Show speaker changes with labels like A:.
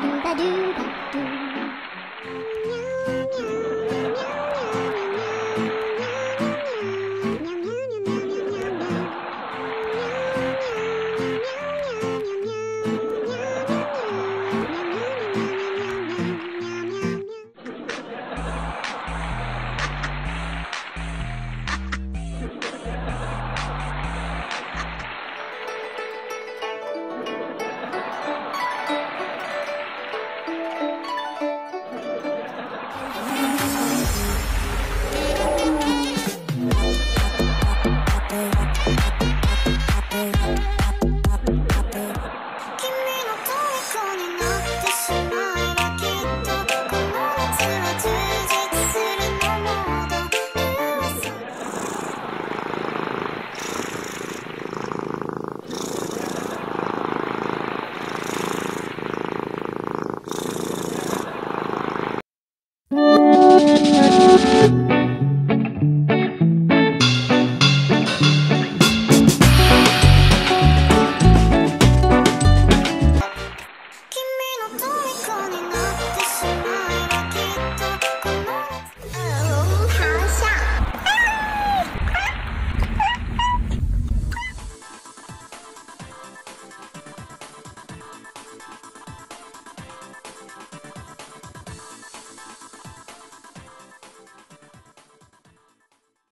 A: Do ba do ba do